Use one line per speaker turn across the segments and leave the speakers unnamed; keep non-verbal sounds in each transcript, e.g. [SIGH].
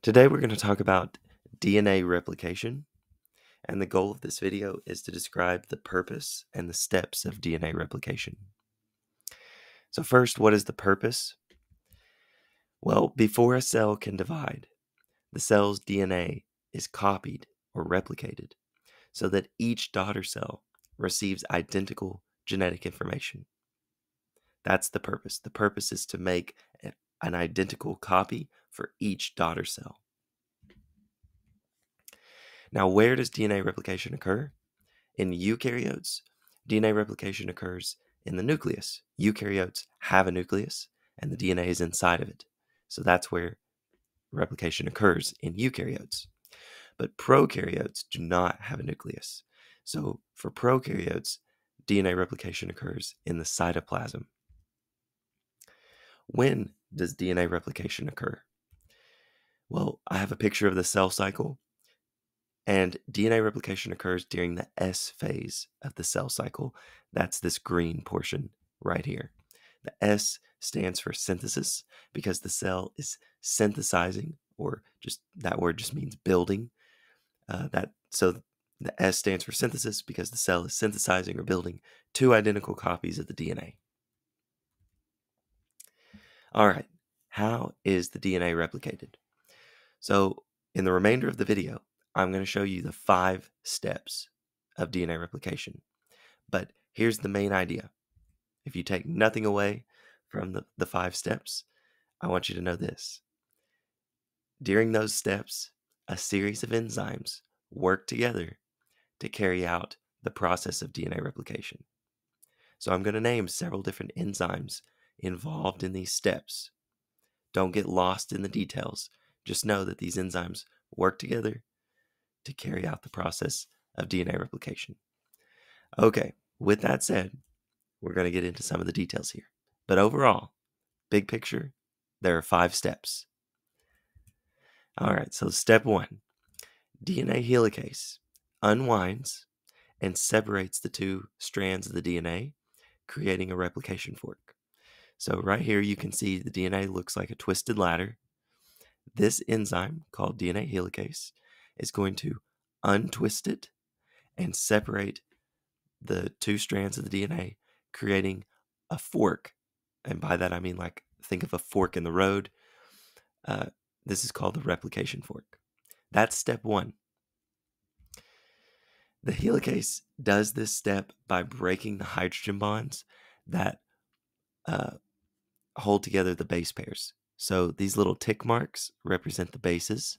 Today we're going to talk about DNA replication, and the goal of this video is to describe the purpose and the steps of DNA replication. So first, what is the purpose? Well, before a cell can divide, the cell's DNA is copied or replicated so that each daughter cell receives identical genetic information. That's the purpose. The purpose is to make an identical copy for each daughter cell. Now, where does DNA replication occur? In eukaryotes, DNA replication occurs in the nucleus. Eukaryotes have a nucleus, and the DNA is inside of it. So that's where replication occurs in eukaryotes. But prokaryotes do not have a nucleus. So for prokaryotes, DNA replication occurs in the cytoplasm. When does DNA replication occur? Well, I have a picture of the cell cycle, and DNA replication occurs during the S phase of the cell cycle. That's this green portion right here. The S stands for synthesis because the cell is synthesizing, or just that word just means building. Uh, that so the S stands for synthesis because the cell is synthesizing or building two identical copies of the DNA. All right, how is the DNA replicated? So, in the remainder of the video, I'm going to show you the five steps of DNA replication. But here's the main idea. If you take nothing away from the, the five steps, I want you to know this. During those steps, a series of enzymes work together to carry out the process of DNA replication. So I'm going to name several different enzymes involved in these steps. Don't get lost in the details. Just know that these enzymes work together to carry out the process of DNA replication. Okay, with that said, we're going to get into some of the details here. But overall, big picture, there are five steps. All right, so step one DNA helicase unwinds and separates the two strands of the DNA, creating a replication fork. So right here you can see the DNA looks like a twisted ladder. This enzyme called DNA helicase is going to untwist it and separate the two strands of the DNA, creating a fork. And by that I mean like think of a fork in the road. Uh, this is called the replication fork. That's step one. The helicase does this step by breaking the hydrogen bonds that hold together the base pairs. So these little tick marks represent the bases,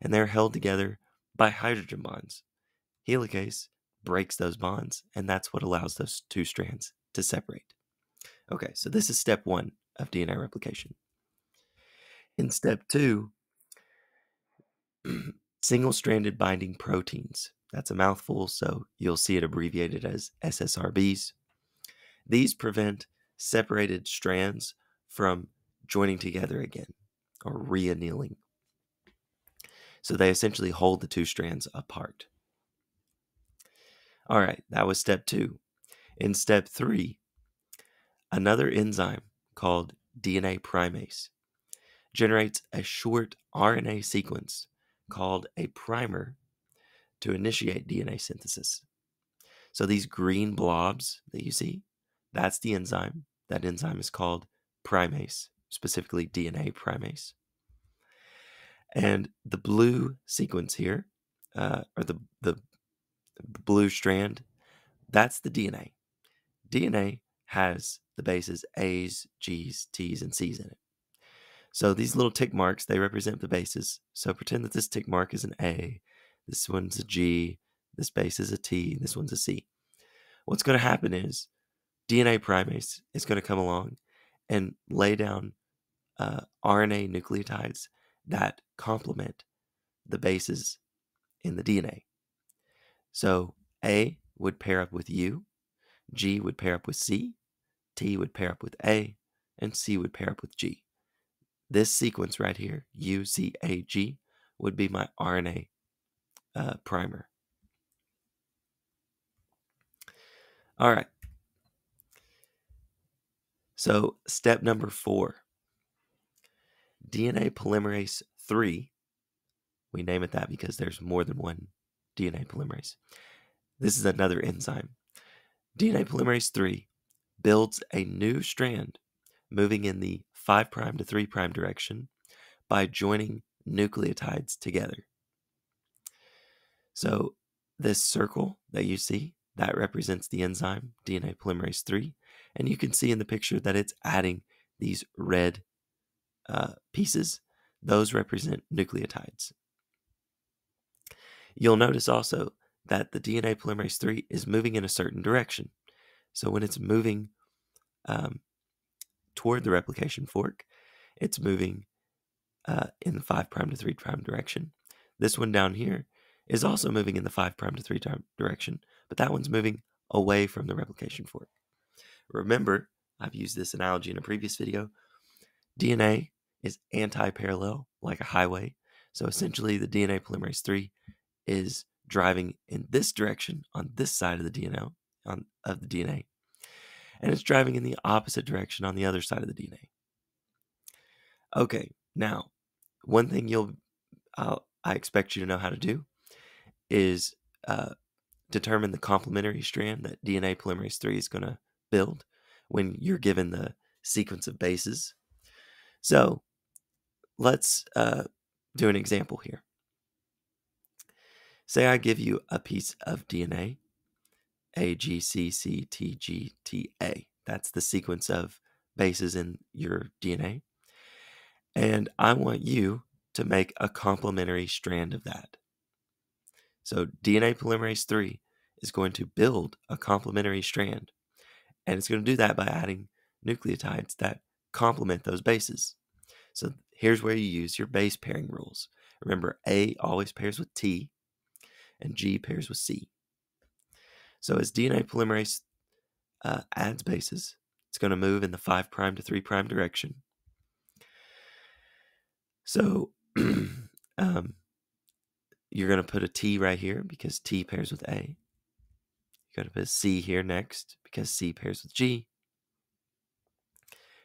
and they're held together by hydrogen bonds. Helicase breaks those bonds, and that's what allows those two strands to separate. Okay, so this is step one of DNA replication. In step two, [CLEARS THROAT] single stranded binding proteins. That's a mouthful, so you'll see it abbreviated as SSRBs. These prevent separated strands from joining together again or reannealing. So they essentially hold the two strands apart. All right, that was step two. In step three, another enzyme called DNA primase generates a short RNA sequence called a primer to initiate DNA synthesis. So these green blobs that you see, that's the enzyme. That enzyme is called primase, specifically DNA primase. And the blue sequence here, uh, or the, the blue strand, that's the DNA. DNA has the bases A's, G's, T's, and C's in it. So these little tick marks, they represent the bases. So pretend that this tick mark is an A, this one's a G, this base is a T, this one's a C. What's going to happen is DNA primase is going to come along and lay down uh, RNA nucleotides that complement the bases in the DNA. So A would pair up with U, G would pair up with C, T would pair up with A, and C would pair up with G. This sequence right here, U, C, A, G, would be my RNA uh, primer. All right. So, step number four DNA polymerase 3 We name it that because there's more than one DNA polymerase. This is another enzyme. DNA polymerase 3 builds a new strand moving in the 5' to 3' direction by joining nucleotides together. So, this circle that you see, that represents the enzyme DNA polymerase 3. And you can see in the picture that it's adding these red uh, pieces. Those represent nucleotides. You'll notice also that the DNA polymerase 3 is moving in a certain direction. So when it's moving um, toward the replication fork, it's moving uh, in the 5' to 3' direction. This one down here is also moving in the 5' to 3' direction, but that one's moving away from the replication fork. Remember, I've used this analogy in a previous video. DNA is anti parallel, like a highway. So essentially, the DNA polymerase 3 is driving in this direction on this side of the DNA on, of the DNA, and it's driving in the opposite direction on the other side of the DNA. Okay, now one thing you'll I'll, I expect you to know how to do is uh, determine the complementary strand that DNA polymerase 3 is going to build when you're given the sequence of bases. So let's uh, do an example here. Say I give you a piece of DNA, A, G, C, C, T, G, T, A. That's the sequence of bases in your DNA. And I want you to make a complementary strand of that. So DNA polymerase 3 is going to build a complementary strand. And it's going to do that by adding nucleotides that complement those bases. So here's where you use your base pairing rules. Remember, A always pairs with T, and G pairs with C. So as DNA polymerase uh, adds bases, it's going to move in the 5' to 3' direction. So [CLEARS THROAT] um, you're going to put a T right here because T pairs with A. You're going to put a C here next because C pairs with G.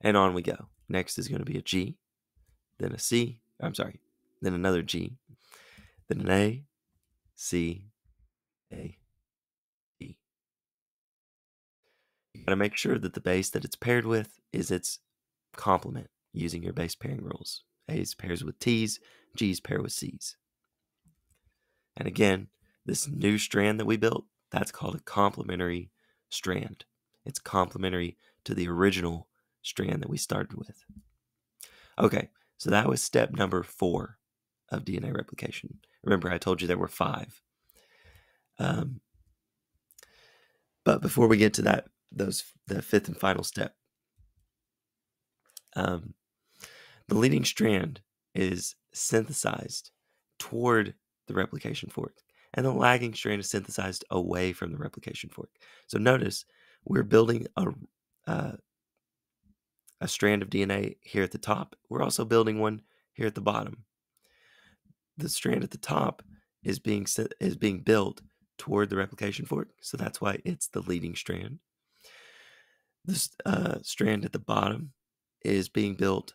And on we go. Next is going to be a G, then a C, I'm sorry, then another G, then an A, C, A, E. You got to make sure that the base that it's paired with is its complement using your base pairing rules. A's pairs with T's, G's pair with C's. And again, this new strand that we built, that's called a complementary strand. It's complementary to the original strand that we started with. Okay, so that was step number four of DNA replication. Remember, I told you there were five. Um, but before we get to that, those the fifth and final step, um, the leading strand is synthesized toward the replication fork, and the lagging strand is synthesized away from the replication fork. So notice we're building a uh, a strand of DNA here at the top. We're also building one here at the bottom the strand at the top is being is being built toward the replication fork, so that's why it's the leading strand. This uh, strand at the bottom is being built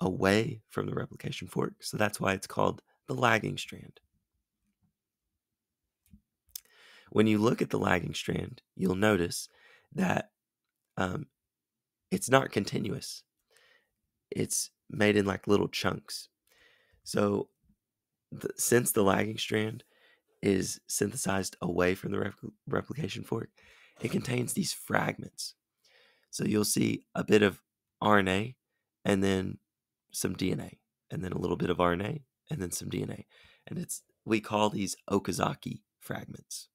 away from the replication fork, so that's why it's called the lagging strand. When you look at the lagging strand, you'll notice that um, it's not continuous. It's made in like little chunks. So the, since the lagging strand is synthesized away from the replication fork, it contains these fragments. So you'll see a bit of RNA and then some DNA, and then a little bit of RNA and then some DNA. And it's we call these Okazaki fragments.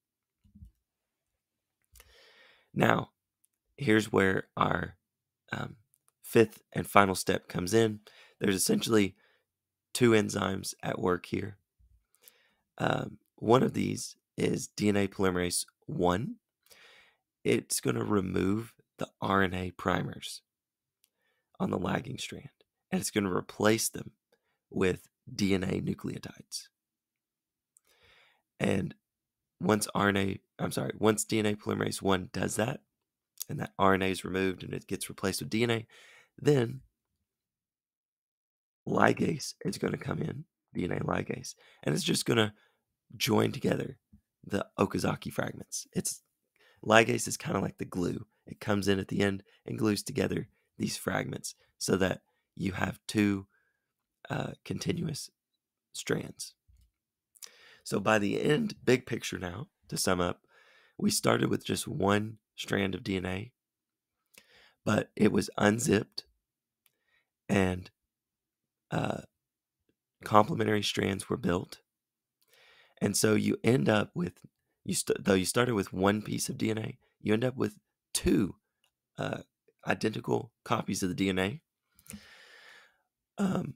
Now, here's where our um, fifth and final step comes in. There's essentially two enzymes at work here. Um, one of these is DNA polymerase 1. It's going to remove the RNA primers on the lagging strand, and it's going to replace them with DNA nucleotides. And once RNA, I'm sorry, once DNA polymerase 1 does that, and that RNA is removed and it gets replaced with DNA, then ligase is going to come in, DNA ligase, and it's just going to join together the Okazaki fragments. It's ligase is kind of like the glue. It comes in at the end and glues together these fragments so that you have two uh, continuous strands. So by the end, big picture now, to sum up, we started with just one strand of DNA, but it was unzipped and uh, complementary strands were built. And so you end up with, you though you started with one piece of DNA, you end up with two uh, identical copies of the DNA. Um,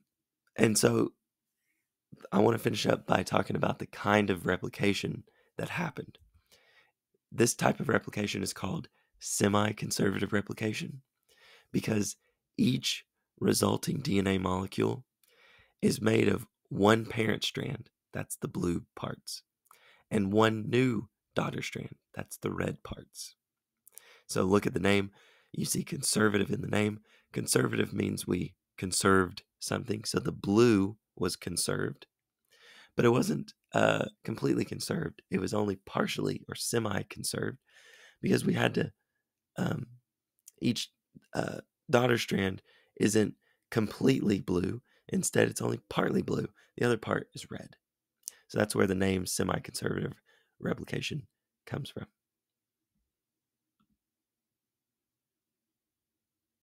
and so I want to finish up by talking about the kind of replication that happened. This type of replication is called semi conservative replication because each resulting DNA molecule is made of one parent strand, that's the blue parts, and one new daughter strand, that's the red parts. So look at the name. You see conservative in the name. Conservative means we conserved something. So the blue was conserved, but it wasn't uh, completely conserved. It was only partially or semi conserved because we had to, um, each uh, daughter strand isn't completely blue. Instead, it's only partly blue. The other part is red. So that's where the name semi conservative replication comes from.